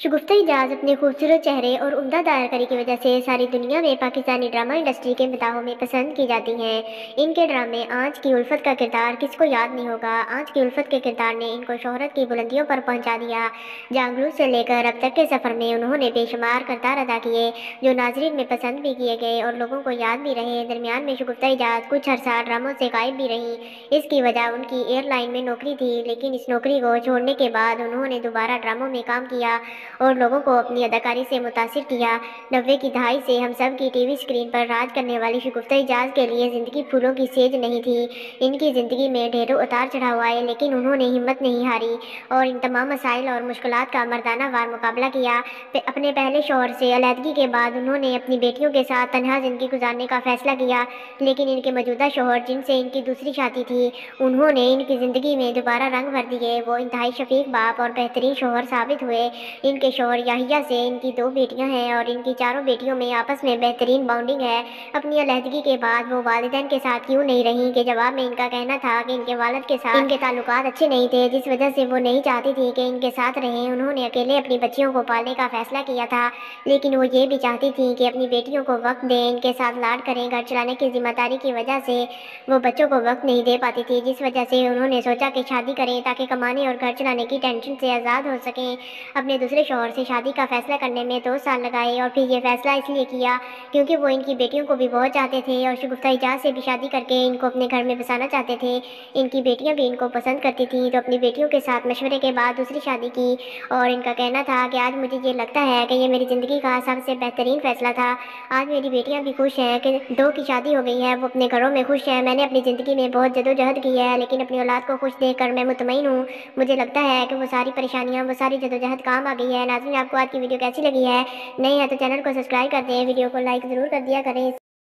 शगुफ्ता इजाज़ अपने खूबसूरत चेहरे और उम्दा दायकारी की वजह से सारी दुनिया में पाकिस्तानी ड्रामा इंडस्ट्री के मदाहों में पसंद की जाती हैं। इनके ड्रामे आँच की उल्फत का किरदार किसको याद नहीं होगा? आँच की उल्फत के किरदार ने इनको शोहरत की बुलंदियों पर पहुँचा दिया। जांगलू से लेकर अब तक के सफ़र में उन्होंने बेशुमार करदार अदा किए, जो नाजरन में पसंद भी किए गए और लोगों को याद भी रहे। दरमियान में शगुफ्ता इजाज़ कुछ अरसा ड्रामों से गायब भी रही। इसकी वजह उनकी एयरलाइन में नौकरी थी, लेकिन इस नौकरी को छोड़ने के बाद उन्होंने दोबारा ड्रामों में काम किया। और लोगों को अपनी अदाकारी से मुतासर किया। नब्बे की दहाई से हम सब की टीवी स्क्रीन पर राज करने वाली शगुफ्ता इजाज़ के लिए ज़िंदगी फूलों की सेज नहीं थी। इनकी ज़िंदगी में ढेरों उतार चढ़ाव आए, लेकिन उन्होंने हिम्मत नहीं हारी और इन तमाम मसाइल और मुश्किल का मर्दाना वार मुकाबला किया। अपने पहले शोहर से अलीहदगी के बाद उन्होंने अपनी बेटियों के साथ तनहा ज़िंदगी गुजारने का फ़ैसला किया। लेकिन इनके मौजूदा शोहर, जिनसे इनकी दूसरी शादी थी, उन्होंने इनकी ज़िंदगी में दोबारा रंग भर दिए। वो इंतहाई शफीक बाप और बेहतरीन शोहर साबित हुए। इनके शोहर याहिया से इनकी दो बेटियाँ हैं और इनकी चारों बेटियों में आपस में बेहतरीन बाउंडिंग है। अपनी अलहदगी के बाद वो वालदेन के साथ क्यों नहीं रही? के जवाब में इनका कहना था कि इनके वालद के साथ इनके ताल्लुक अच्छे नहीं थे, जिस वजह से वो नहीं चाहती थी कि इनके साथ रहें। उन्होंने अकेले अपनी बच्चियों को पालने का फैसला किया था, लेकिन वो ये भी चाहती थी कि अपनी बेटियों को वक्त दें, इनके साथ लाड करें। घर चलाने की ज़िम्मेदारी की वजह से वो बच्चों को वक्त नहीं दे पाती थी, जिस वजह से उन्होंने सोचा कि शादी करें ताकि कमाने और घर चलाने की टेंशन से आज़ाद हो सकें। अपने दूसरे शोहर से शादी का फैसला करने में दो साल लगाए और फिर ये फैसला इसलिए किया क्योंकि वो इनकी बेटियों को भी बहुत चाहते थे और शगुफ्ता इजाज़ से भी शादी करके इनको अपने घर में बसाना चाहते थे। इनकी बेटियाँ भी इनको पसंद करती थी तो अपनी बेटियों के साथ मशवरे के बाद दूसरी शादी की और इनका कहना था कि आज मुझे ये लगता है कि ये मेरी ज़िंदगी का सबसे बेहतरीन फ़ैसला था। आज मेरी बेटियाँ भी खुश हैं कि दो की शादी हो गई है, वो अपने घरों में खुश हैं। मैंने अपनी ज़िंदगी में बहुत जदोजहद की है, लेकिन अपनी औलाद को खुश देख कर मैं मुतमिन हूँ। मुझे लगता है कि वो सारी परेशानियाँ, वो सारी जदोजहद काम आ गई है। नाजमी आपको आज की वीडियो कैसी लगी है? नहीं है तो चैनल को सब्सक्राइब कर दें, वीडियो को लाइक ज़रूर कर दिया करें।